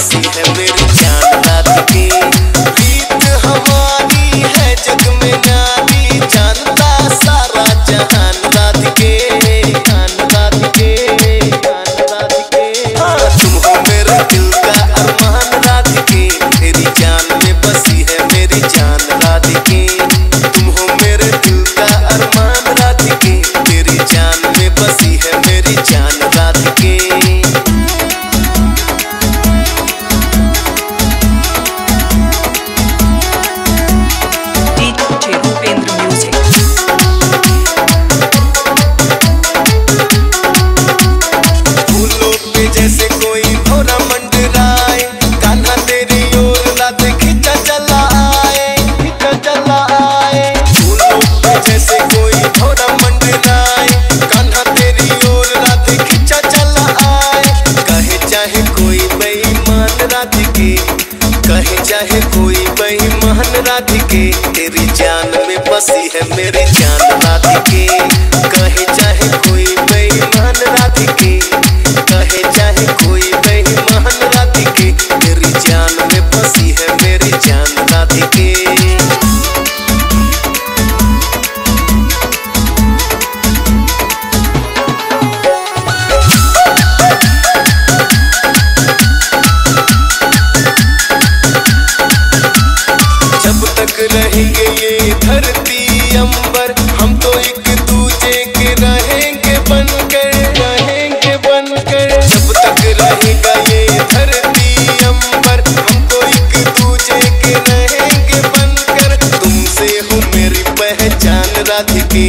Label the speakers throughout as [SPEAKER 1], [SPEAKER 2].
[SPEAKER 1] se remeter. रहे चाहे कोई बेईमान राधिके तेरी जान में बसी है मेरी जान राधिके। रहेंगे ये धरती अंबर। हम तो एक दूजे के रहेंगे बनकर रहेंगे बनकर। जब तक रहेगा ये धरती अंबर, हम तो एक दूजे के रहेंगे बनकर। तुमसे हो मेरी पहचान राधिके,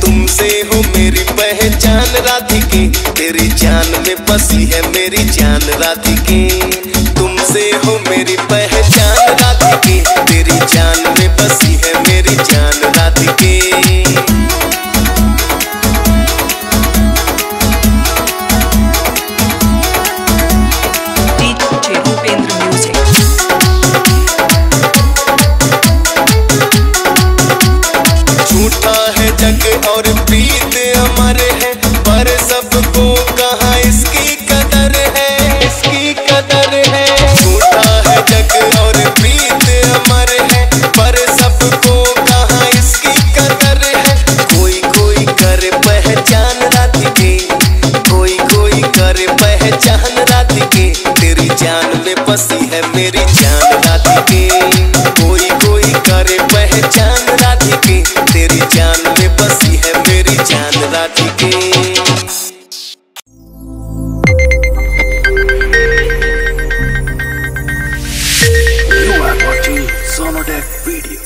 [SPEAKER 1] तुमसे हो मेरी पहचान राधिके। तेरी जान में बसी है मेरी जान राधिके। से हो मेरी पहचान राधिके। तेरी जान में बसी है मेरी जान राधिके।
[SPEAKER 2] जान में
[SPEAKER 1] बसी है मेरी जान राधिके कोई कोई करे पहचान राधिके तेरी जान में बसी है मेरी जान राधिके Sonodec Video.